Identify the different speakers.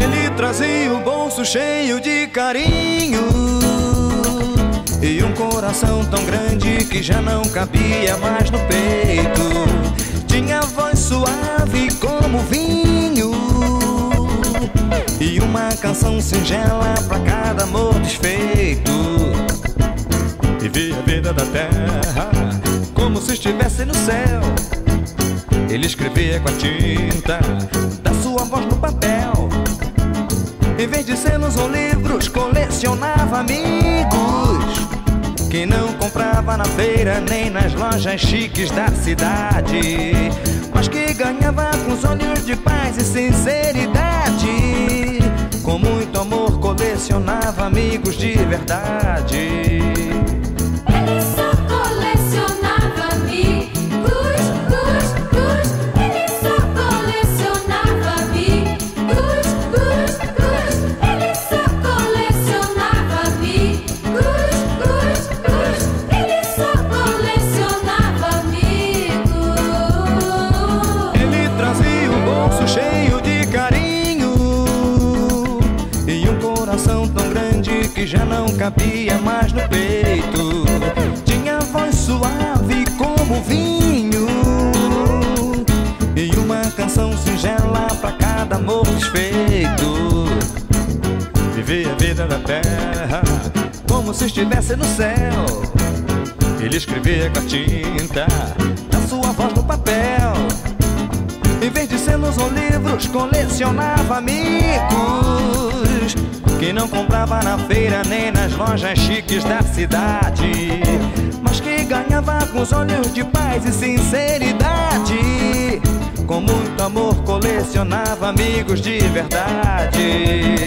Speaker 1: Ele trazia o bolso cheio de carinho e um coração tão grande que já não cabia mais no peito. Tinha voz suave como vinho e uma canção singela pra cada amor desfeito. Vivia a vida da terra como se estivesse no céu. Ele escrevia com a tinta da sua voz no papel. Em vez de selos ou livros, colecionava amigos que não comprava na feira nem nas lojas chiques da cidade, mas que ganhava com os olhos de paz e sinceridade. Com muito amor, colecionava amigos de verdade. Bolso cheio de carinho e um coração tão grande que já não cabia mais no peito. Tinha voz suave como vinho e uma canção singela pra cada amor desfeito. Vivia a vida da terra como se estivesse no céu. Ele escrevia com a tinta livros, colecionava amigos que não comprava na feira nem nas lojas chiques da cidade, mas que ganhava com os olhos de paz e sinceridade. Com muito amor, colecionava amigos de verdade.